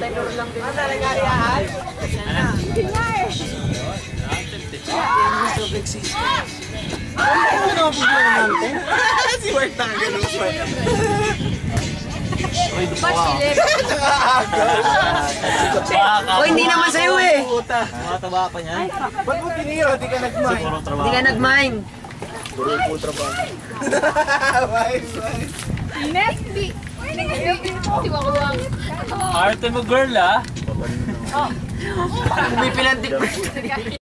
Si Mark na ganun pa. O, hindi naman sa'yo eh. Mataba pa niya. Ba't mo tinira? Di ka trabaho. Hindi ka nag-mine. Puro po trabaho. Bye, bye. Ines, hindi. Di ba ko lang? Arte mo girl ah. May pinantik